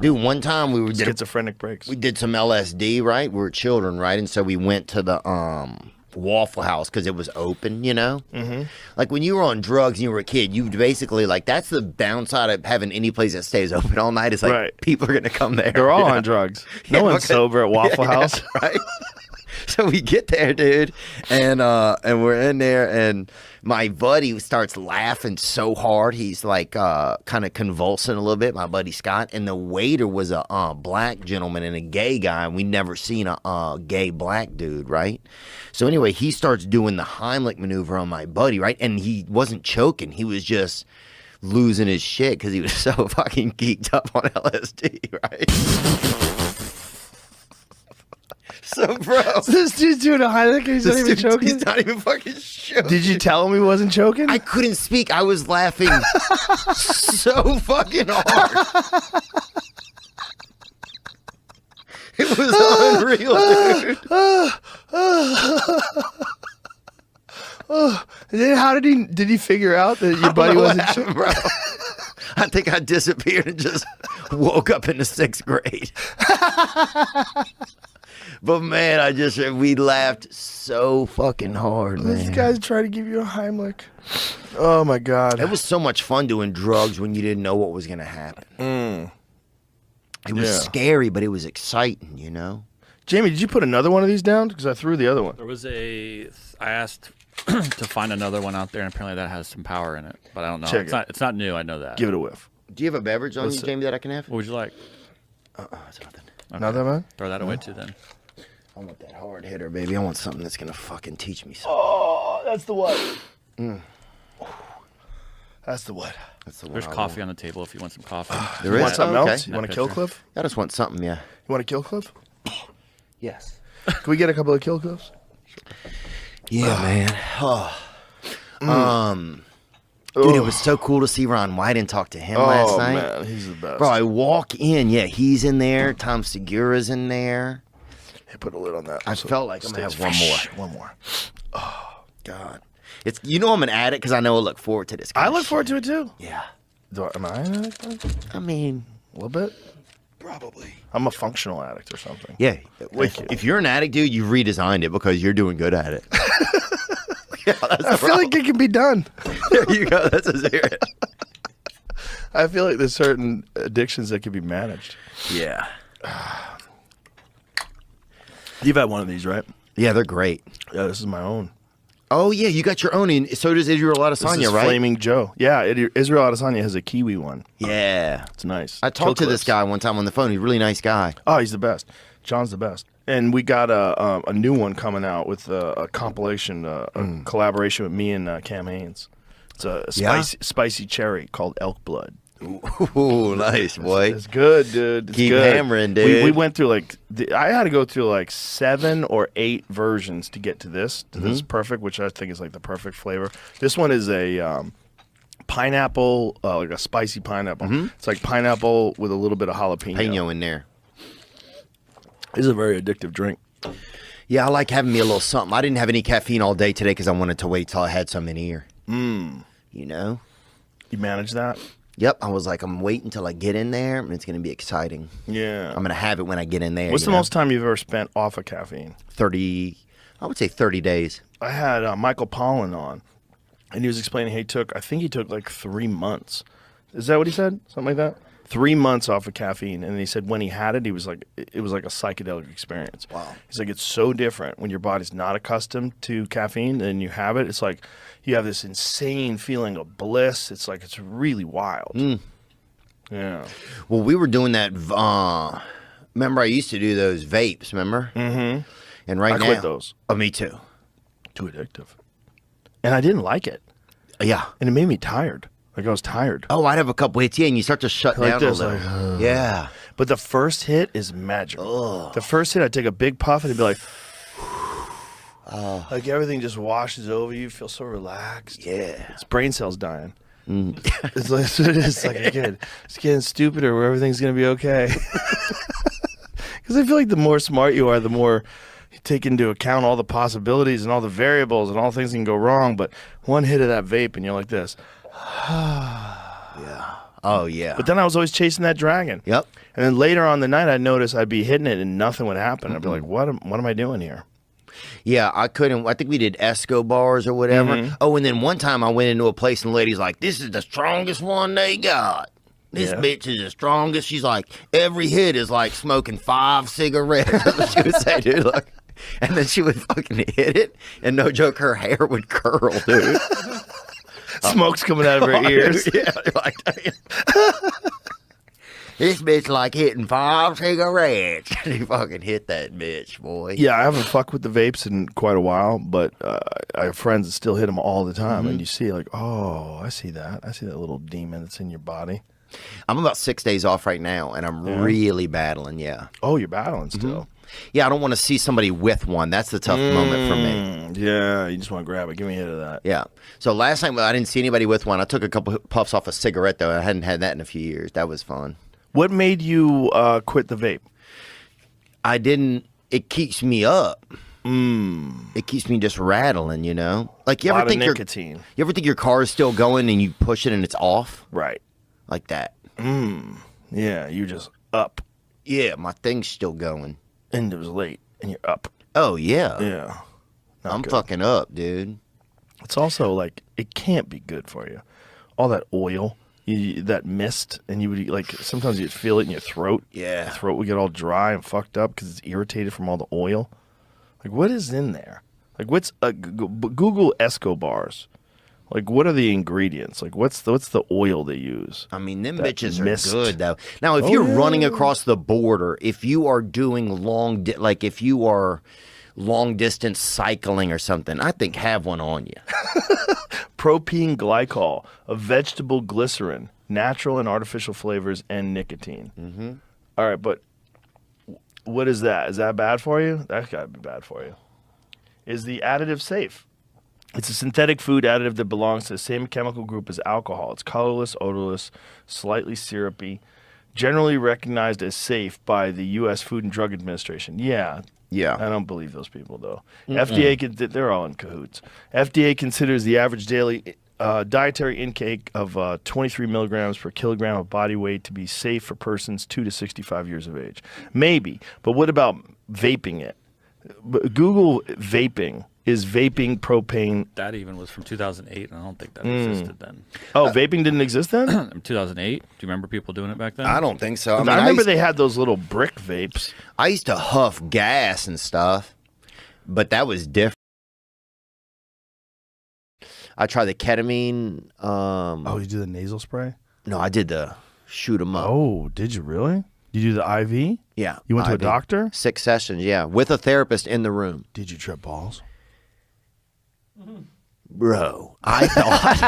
Dude, one time we were did, Schizophrenic breaks. we did some LSD, right? We were children, right? And so we went to the um Waffle House because it was open, you know? Mm-hmm. Like when you were on drugs and you were a kid, you basically, like, that's the downside of having any place that stays open all night. Is like Right. people are going to come there. They're all know? on drugs. No Yeah, one's okay. sober at Waffle Yeah, House. right? so we get there, dude, and uh, and we're in there, and my buddy starts laughing so hard, he's like uh, kind of convulsing a little bit. My buddy Scott, and the waiter was a uh, black gentleman and a gay guy, and we never seen a uh, gay black dude, right? So anyway, he starts doing the Heimlich maneuver on my buddy, right, and he wasn't choking, he was just losing his shit because he was so fucking geeked up on LSD, right? So, bro, this dude's doing a and he's not even choking. He's not even fucking choking. Did you tell him he wasn't choking? I couldn't speak. I was laughing so fucking hard. It was unreal, dude. And then how did he? Did he figure out that your buddy wasn't happened, choking? bro. I think I disappeared and just woke up in the sixth grade. but man, I just we laughed so fucking hard, This man. guy's trying to give you a Heimlich. Oh my god! It was so much fun doing drugs when you didn't know what was going to happen. Mm. It was Yeah. scary, but it was exciting, you know? Jamie, did you put another one of these down? Because I threw the other one. There was a. I asked to find another one out there, and apparently that has some power in it. But I don't know. Check it's it. not. It's not new. I know that. Give it a whiff. Do you have a beverage on What's you, it? Jamie, that I can have? What would you like? Oh, it's nothing. Not that bad. Throw that away too. Then. I want that hard hitter, baby. I want something that's going to fucking teach me something. Oh, that's the one. Mm. That's the one. That's the one There's I coffee on the table if you want some coffee. Ah, want. There You is? want something Oh, okay. else? You want a kill picture. cliff? I just want something, yeah. You want a kill cliff? Yes. Can we get a couple of kill cliffs? Yeah, ah. man. Oh. Um, dude, it was so cool to see Ron White and talk to him last oh night. man, he's the best. Bro, I walk in, yeah, he's in there. Tom Segura's in there. Hey, put a lid on that. I so felt like it I'm gonna have one more. One more. Oh God, it's you know I'm an addict because I know I look forward to this. I look shit. forward to it too. Yeah, Do I, am I an addict? I mean, A little bit. probably. I'm a functional addict or something. Yeah, Thank you. if you're an addict, dude, you've redesigned it because you're doing good at it. yeah, that's I feel like it can be done. there you go. That's a zero. I feel like there's certain addictions that can be managed. Yeah, You've had one of these, right? yeah, they're great. Yeah, this is my own. Oh yeah, you got your own, and so does Israel Adesanya, This is right? Flaming Joe. Yeah, it, Israel Adesanya has a Kiwi one. Yeah, It's nice. I Kill talked to this guy one time on the phone. He's a really nice guy. Oh, he's the best. John's the best. And we got a um, a new one coming out with a, a compilation, uh, a collaboration with me and uh, Cam Hanes. It's a, a Yeah? spicy spicy cherry called Elk Blood. Ooh, nice boy. It's good, dude. It's Keep good. hammering, We, we went through like the, I had to go through like seven or eight versions to get to this to Mm-hmm. this is perfect, which I think is like the perfect flavor. This one is a um, pineapple, uh, like a spicy pineapple. It's like pineapple with a little bit of jalapeno. Mm-hmm. Peno in there. This is a very addictive drink. Yeah, I like having me a little something. I didn't have any caffeine all day today because I wanted to wait till I had some in here. Mm. You know? You manage that? Yep. I was like, I'm waiting till I get in there, and it's going to be exciting. Yeah. I'm going to have it when I get in there. What's the know? most time you've ever spent off of caffeine? 30, I would say 30 days. I had uh, Michael Pollan on, and he was explaining he took, I think he took like three months. Is that what he said? Something like that? Three months off of caffeine, and he said when he had it, he was like, it was like a psychedelic experience. Wow. He's like, it's so different when your body's not accustomed to caffeine, and you have it. It's like you have this insane feeling of bliss. It's like it's really wild. Hmm. Yeah. Well, we were doing that. Uh, remember, I used to do those vapes, remember? Mm-hmm. And right I now. quit those. Oh, me too. Too addictive, and I didn't like it, Yeah. and it made me tired. Like I was tired. Oh, I'd have a couple hits, yeah, and you start to shut Like down this, a little. like, yeah. But the first hit is magical. The first hit, I take a big puff and it'd be like, like everything just washes over you. You feel so relaxed. Yeah. It's brain cells dying. Mm. it's like it's like again, it's getting stupider where everything's gonna be okay. Because I feel like the more smart you are, the more you take into account all the possibilities and all the variables and all things can go wrong. But one hit of that vape and you're like this. Yeah. Oh yeah. But then I was always chasing that dragon. Yep. And then later on the night, I'd notice I'd be hitting it and nothing would happen. I'd be like, what am, what am I doing here? Yeah, I couldn't. I think we did Esco Bars or whatever. Mm-hmm. Oh, and then one time I went into a place and the lady's like, "This is the strongest one they got. This Yeah. bitch is the strongest." She's like, "Every hit is like smoking five cigarettes." That's what she would say, dude. Like, and then she would fucking hit it, and no joke, her hair would curl, dude. Smoke's coming out of her ears. yeah, like. This bitch like hitting five cigarettes. he fucking hit that bitch, boy. Yeah, I haven't fucked with the vapes in quite a while, but uh, I have friends that still hit them all the time, Mm-hmm. and you see like, oh, I see that. I see that little demon that's in your body. I'm about six days off right now, and I'm really battling. Yeah, Oh, you're battling Mm-hmm. Yeah. I don't want to see somebody with one. That's the tough moment for me. Mm, yeah, you just want to grab it. Give me a hit of that. Yeah. So last time I didn't see anybody with one. I took a couple puffs off a cigarette though. I hadn't had that in a few years. That was fun. What made you uh, quit the vape? I didn't. It keeps me up. It keeps me just rattling. You know, like you Mm. Ever think your nicotine. you ever think your car is still going and you push it and it's off Right. like that. Yeah, you just up, Yeah, my thing's still going. And it was late, and you're up. Oh yeah, Yeah. Not I'm good. fucking up, dude. It's also like it can't be good for you. All that oil, you, that mist, and you would like sometimes you'd feel it in your throat. Yeah. Your throat would get all dry and fucked up because it's irritated from all the oil. Like what is in there? Like what's uh, Google Esco Bars? Like what are the ingredients? Like what's the, what's the oil they use? I mean, them bitches mist. are good though. Now, if Oh, you're yeah. running across the border, if you are doing long, di- like if you are long distance cycling or something, I think have one on you. Propylene glycol, a vegetable glycerin, natural and artificial flavors, and nicotine. Mm-hmm. right, but what is that? Is that bad for you? That's got to be bad for you. Is the additive safe? It's a synthetic food additive that belongs to the same chemical group as alcohol. It's colorless, odorless, slightly syrupy, generally recognized as safe by the U.S. Food and Drug Administration. Yeah. Yeah. I don't believe those people, though. FDA, can, they're all in cahoots. FDA considers the average daily uh, dietary intake of uh, 23 milligrams per kilogram of body weight to be safe for persons 2 to 65 years of age. Maybe. But what about vaping it? Google vaping. Is vaping propane? That even was from 2008, and I don't think that Hmm. existed then. Oh, vaping didn't exist then? 2008, do you remember people doing it back then? I don't think so. I, I, mean, I, remember used, they had those little brick vapes. I used to huff gas and stuff, but that was different. I tried the ketamine. Um, Oh, you do the nasal spray? no, I did the shoot 'em up. Oh, did you really? You do the IV? yeah, You went to a doctor? Six sessions, yeah, with a therapist in the room. Did you trip balls? Bro, I thought.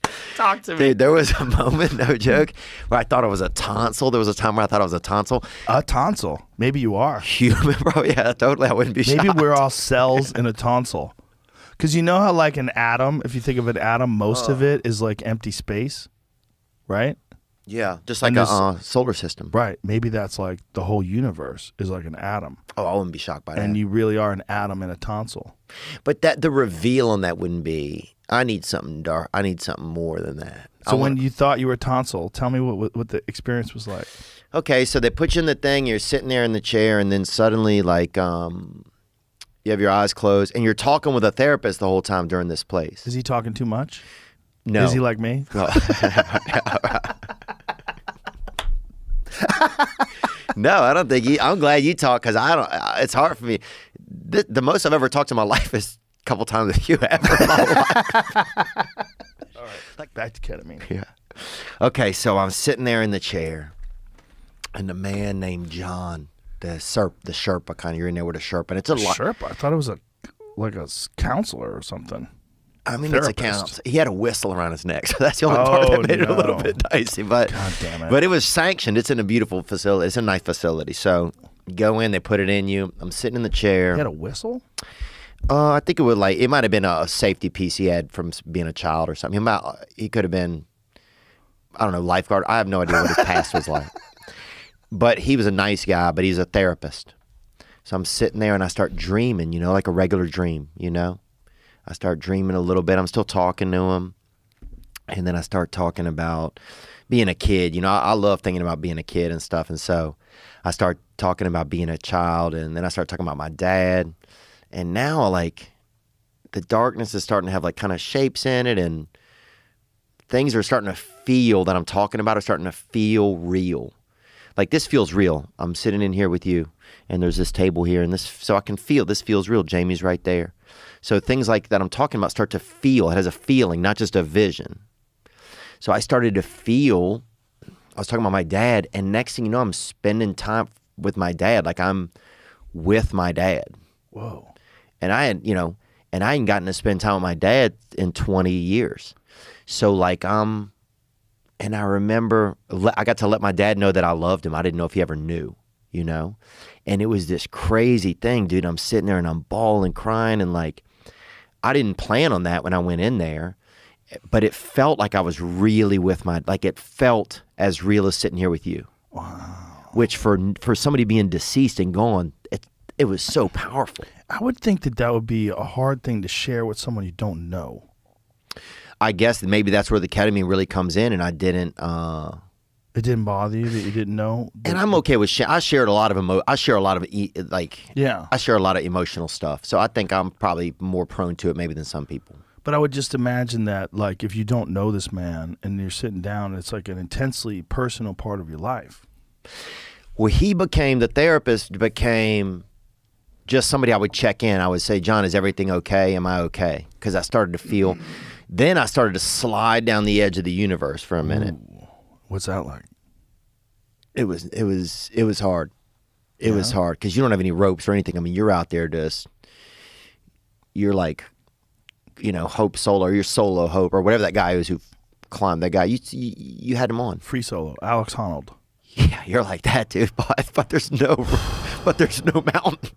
Talk to me. Dude, there was a moment, no joke, where I thought it was a tonsil. There was a time where I thought it was a tonsil. A tonsil. Maybe you are. Human, bro. Yeah, totally. I wouldn't be Maybe shocked. we're all cells in a tonsil. Because you know how, like, an atom, if you think of an atom, most of it is like empty space, right? Yeah, just like And a this- uh, solar system. Right. Maybe that's like the whole universe is like an atom. Oh, I wouldn't be shocked by that. And you really are an atom in a tonsil. but that the reveal on that wouldn't be. I need something dark. I need something more than that. So when you thought you were tonsil, tell me what, what, what the experience was like. okay, so they put you in the thing. You're sitting there in the chair, and then suddenly, like, um, you have your eyes closed, and you're talking with a therapist the whole time during this place. Is he talking too much? No, Is he like me? No, I don't think he. I'm glad you talk because I don't. It's hard for me. The, the most I've ever talked in my life is a couple times with you ever. my life. Like back to ketamine. yeah. Okay, so I'm sitting there in the chair, and a man named John, the Serp, the Sherpa, kind of. You're in there with a Sherpa, and it's a lot. Sherpa. I thought it was a like a counselor or something. I mean, it's a count. He had a whistle around his neck, so that's the only part Oh, that made it a little bit dicey. But God damn it. but it was sanctioned. It's in a beautiful facility. It's a nice facility. So go in, they put it in you. I'm sitting in the chair. He had a whistle. Uh, I think it would like it might have been a safety piece he had from being a child or something. He might he could have been, I don't know, lifeguard. I have no idea what his past was like. But he was a nice guy. But he's a therapist. So I'm sitting there and I start dreaming, you know, like a regular dream, you know. I start dreaming a little bit. I'm still talking to him, and then I start talking about being a kid. You know, I, I love thinking about being a kid and stuff, and so I start talking about being a child, and then I start talking about my dad, and now like the darkness is starting to have like kind of shapes in it, and things are starting to feel that I'm talking about are starting to feel real. Like this feels real. I'm sitting in here with you, and there's this table here, and this, so I can feel this feels real. Jamie's right there. So things like that I'm talking about start to feel. It has a feeling, not just a vision. So I started to feel. I was talking about my dad, and next thing you know, I'm spending time with my dad. Like I'm with my dad. Whoa. And I had, you know, and I hadn't gotten to spend time with my dad in 20 years. So like um and I remember I got to let my dad know that I loved him. I didn't know if he ever knew, you know. And it was this crazy thing, dude. I'm sitting there and I'm bawling, crying and like I didn't plan on that when I went in there, but it felt like I was really with my like it felt as real as sitting here with you. Wow. Which for for somebody being deceased and gone, it it was so powerful. I would think that that would be a hard thing to share with someone you don't know. I guess maybe that's where the ketamine really comes in, and I didn't. Uh, It didn't bother you that you didn't know. and I'm okay with. I shared a lot of emo. I share a lot of e- like. Yeah. I share a lot of emotional stuff, so I think I'm probably more prone to it maybe than some people. But I would just imagine that, like, if you don't know this man and you're sitting down, it's like an intensely personal part of your life. Well, he became the therapist. Became just somebody I would check in. I would say, John, is everything okay? Am I okay? Because I started to feel. Then I started to slide down the edge of the universe for a minute. What's that like? It was it was it was hard. It was hard because you don't have any ropes or anything. I mean, you're out there just you're like, you know, Hope Solo, or you're Solo Hope, or whatever that guy is who climbed. That guy, you you, you had him on. Free solo, Alex Honnold. Yeah, you're like that, dude. But but there's no but there's no mountain,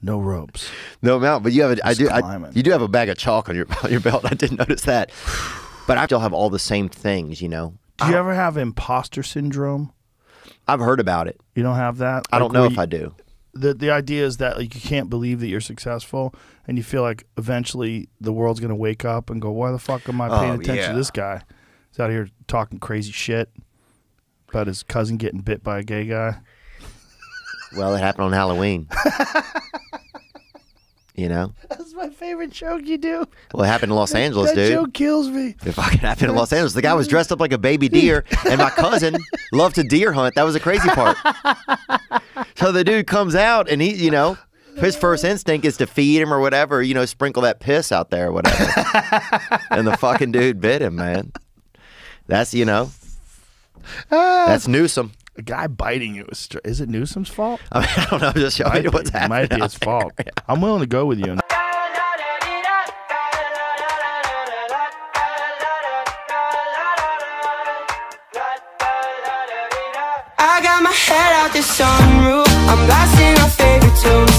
No ropes. no mountain. But you have a, I do I, you do have a bag of chalk on your on your belt. I didn't notice that. But I still have all the same things, you know. Do you ever have imposter syndrome? I've heard about it. You don't have that? I don't know where if you- I do. the the idea is that like you can't believe that you're successful and you feel like eventually the world's gonna wake up and go, Why the fuck am I oh, paying Oh, attention yeah. to this guy? He's out here talking crazy shit about his cousin getting bit by a gay guy. Well, it happened on Halloween. you know. That's my favorite joke you do. Well, it happened in Los Angeles, that dude. joke kills me. It fucking happened in Los Angeles. The guy was dressed up like a baby deer, and my cousin loved to deer hunt. That was the crazy part. So the dude comes out, and he, you know, his first instinct is to feed him or whatever, you know, sprinkle that piss out there or whatever. and the fucking dude bit him, man. That's, you know, ah. that's Newsom. A guy biting you is, str- is it Newsom's fault? I mean, I don't know. Just showing you what's It might be his fault. I'm willing to go with you. The sunroof. I'm blasting our favorite tune.